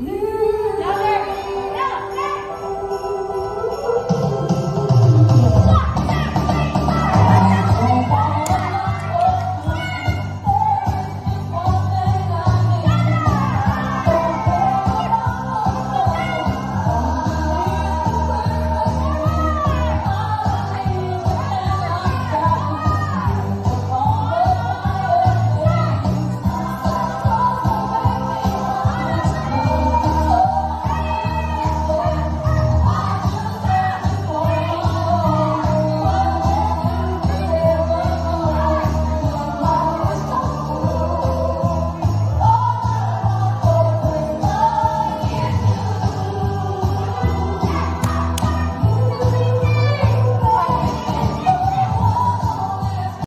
No.